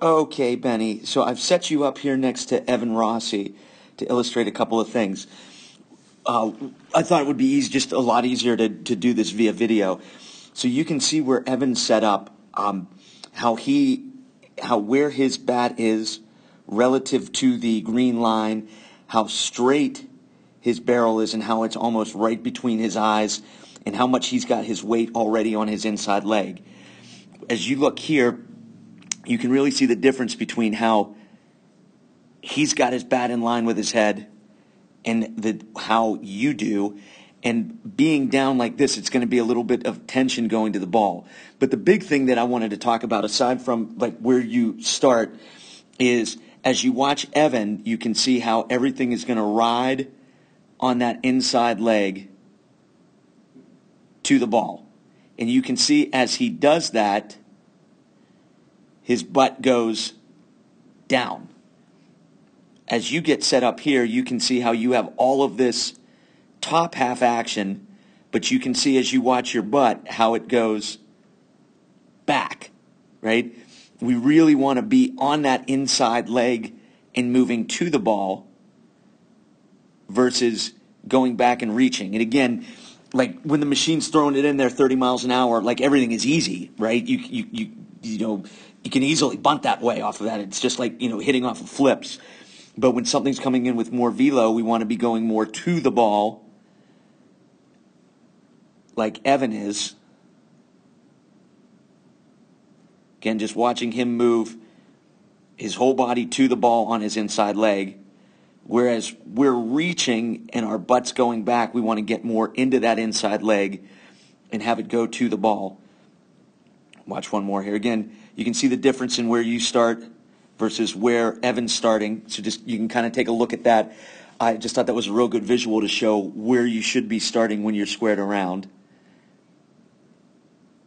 Okay, Benny. So I've set you up here next to Evan Rossi to illustrate a couple of things. Uh, I thought it would be easy, just a lot easier to, to do this via video. So you can see where Evan's set up, um, how he, how where his bat is relative to the green line, how straight his barrel is, and how it's almost right between his eyes, and how much he's got his weight already on his inside leg. As you look here, you can really see the difference between how he's got his bat in line with his head and the how you do. And being down like this it's going to be a little bit of tension going to the ball. But the big thing that i wanted to talk about aside from like where you start is as you watch evan you can see how everything is going to ride on that inside leg to the ball. And you can see as he does that his butt goes down. As you get set up here, you can see how you have all of this top half action, but you can see as you watch your butt how it goes back, right? We really want to be on that inside leg and moving to the ball versus going back and reaching. And again, like when the machine's throwing it in there 30 miles an hour, like everything is easy, right? You, you, you, you know, you can easily bunt that way off of that. It's just like, you know, hitting off of flips. But when something's coming in with more velo, we want to be going more to the ball, like Evan is. Again, just watching him move his whole body to the ball on his inside leg. Whereas we're reaching and our butt's going back, we want to get more into that inside leg and have it go to the ball. Watch one more here. Again, you can see the difference in where you start versus where Evan's starting. So just you can kind of take a look at that. I just thought that was a real good visual to show where you should be starting when you're squared around.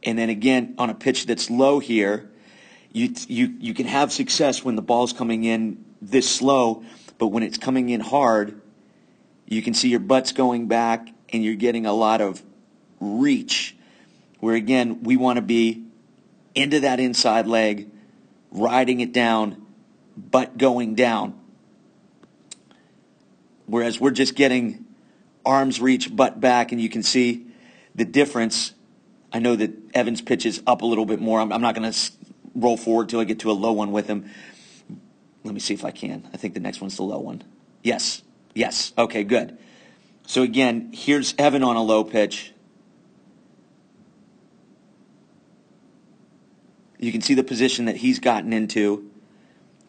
And then again, on a pitch that's low here, you, you, you can have success when the ball's coming in this slow, but when it's coming in hard, you can see your butt's going back and you're getting a lot of reach. Where again, we want to be into that inside leg, riding it down, but going down. Whereas we're just getting arms reach, butt back, and you can see the difference. I know that Evans pitches up a little bit more. I'm, I'm not going to roll forward till I get to a low one with him. Let me see if I can. I think the next one's the low one. Yes. Yes. Okay, good. So again, here's Evan on a low pitch. You can see the position that he's gotten into,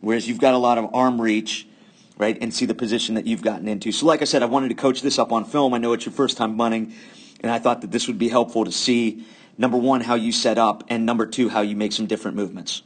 whereas you've got a lot of arm reach, right, and see the position that you've gotten into. So, like I said, I wanted to coach this up on film. I know it's your first time bunting, and I thought that this would be helpful to see, number one, how you set up, and number two, how you make some different movements.